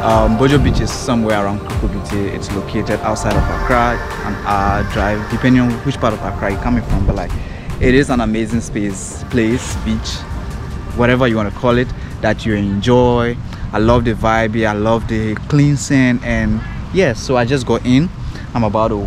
Um, Bojo Beach is somewhere around Kokrobite. It's located outside of Accra, an hour drive, depending on which part of Accra you're coming from. But like, it is an amazing space, place, beach, whatever you want to call it, that you enjoy. I love the vibe here. I love the clean sand, and yeah. So I just got in. I'm about to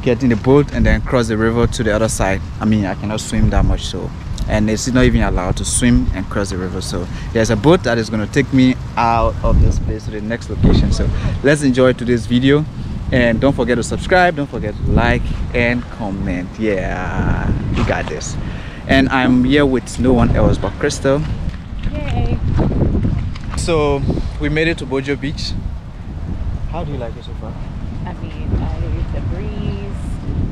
get in the boat and then cross the river to the other side. I mean, I cannot swim that much, so and it's not even allowed to swim and cross the river. So there's a boat that is going to take me out of this place to the next location. So let's enjoy today's video and don't forget to subscribe don't forget to like and comment yeah we got this and i'm here with no one else but crystal Yay. so we made it to bojo beach how do you like it so far I mean, I, the breeze,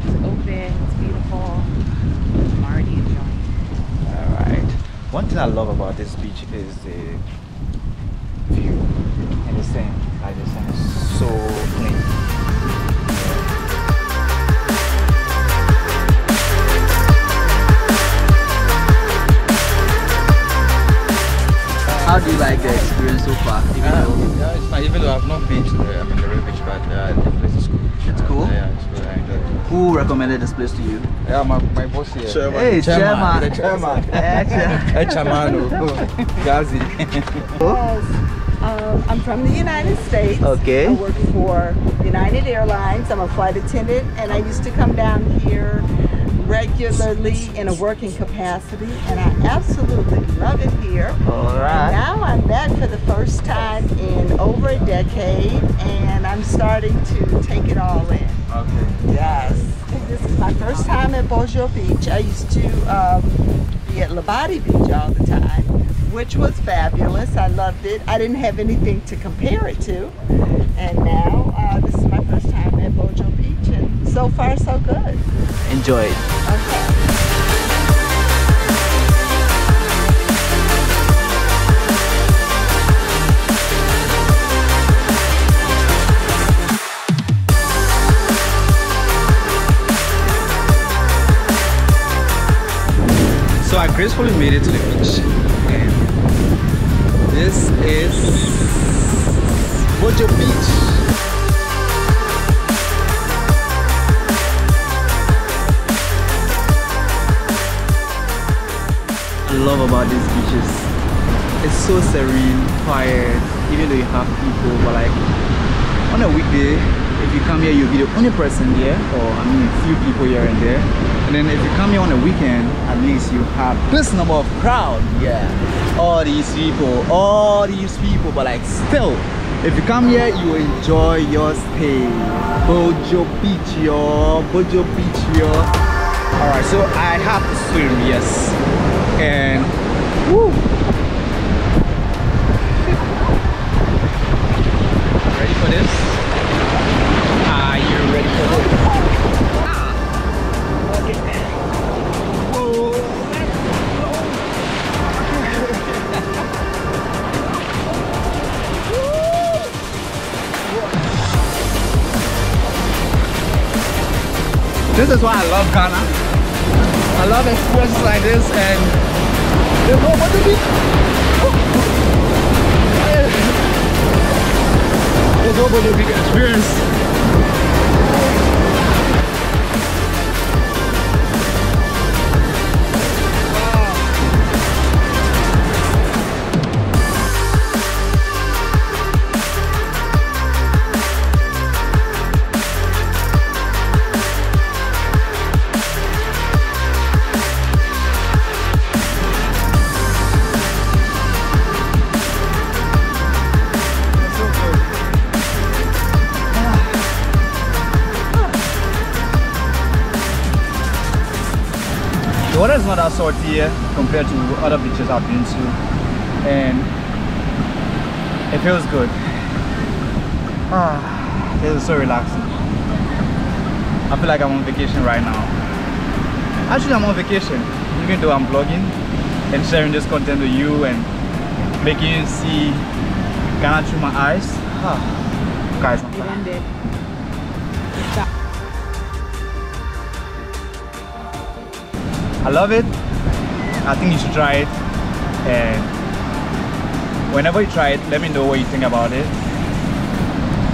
it's open, it's beautiful. I'm already enjoying it. all right one thing i love about this beach is the view and the sand like the sand is so clean How do you like the experience so far? Even Uh, though yeah, it's fine. Even though I've not been to the, I mean, the Red Beach, but uh, the place is cool. It's Uh, cool? Yeah, it's good. I enjoyed it. Who recommended this place to you? Yeah, my, my boss here. Hey, chairman. The chairman. Yeah, Hey, chairman. oh. Gazi. Yes. Um, I'm from the United States. Okay. I work for United Airlines. I'm a flight attendant, and I used to come down here regularly in a working capacity, and I absolutely love it here. All And now I'm back for the first time in over a decade, and I'm starting to take it all in. Okay. Yes. This is my first time at Bojo Beach. I used to um, be at Labadi Beach all the time, which was fabulous. I loved it. I didn't have anything to compare it to. And now uh, this is my first time at Bojo Beach, and so far so good. Enjoy it. Okay. Gracefully made it to the beach. And this is Bojo Beach. I love about these beaches. It's so serene, quiet, even though you have people, but like on a weekday, if you come here, you'll be the only person here, or I mean, a few people here and there. And then if you come here on a weekend, at least you have this number of crowd. Yeah, all these people, all these people, but like still, if you come here, you enjoy your stay. Bojo Beach, yo, Bojo Beach, yo. All right, so I have to swim, yes, and woo. This is why I love Ghana. I love experiences like this and there's no what to be. There's no experience. Not that salty here compared to other beaches I've been to and it feels good. Ah, this is so relaxing. I feel like I'm on vacation right now. Actually, I'm on vacation, even though I'm vlogging and sharing this content with you and making you see Ghana through my eyes. Ah, guys, I'm I love it. I think you should try it. And whenever you try it, let me know what you think about it.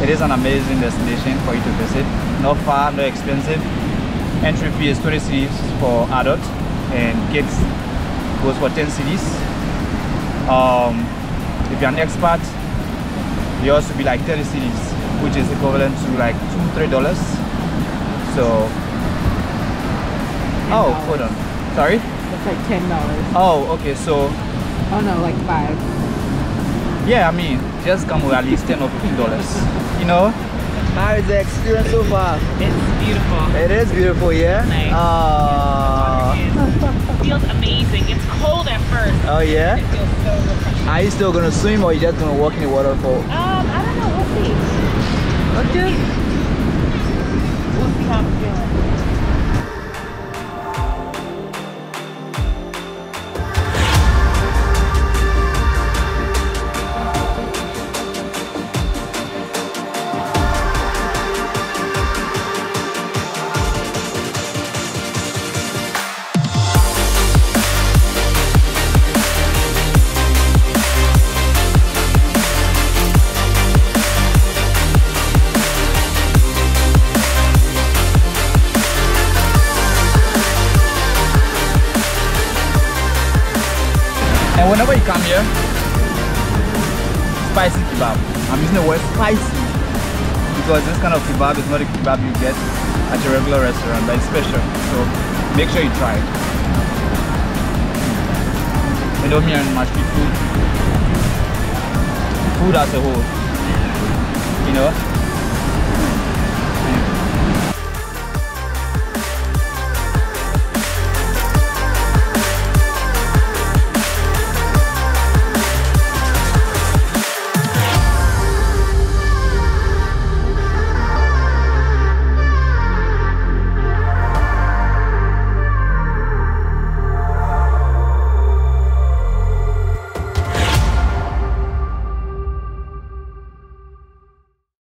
It is an amazing destination for you to visit. Not far, not expensive. Entry fee is 20 cedis for adults and kids goes for 10 cedis. Um, if you're an expert, they also be like 30 cedis, which is equivalent to like two, three dollars. So, oh, hold on. Sorry. It's like ten dollars. Oh, okay. So, Oh no, like five. yeah, I mean, just come with at least 10 or 15 dollars. You know. How is the experience so far? It's beautiful. It is beautiful, yeah. Nice. Uh, It feels amazing. It's cold at first. oh yeah. It feels so refreshing. Are you still gonna swim or are you just gonna walk in the waterfall? Um, I don't know. We'll see. Okay. We'll see how I'm feeling. And whenever you come here, spicy kebab. I'm using the word spicy because this kind of kebab is not a kebab you get at your regular restaurant, but it's special. So make sure you try it. Indomie and mashed food. Food as a whole. You know,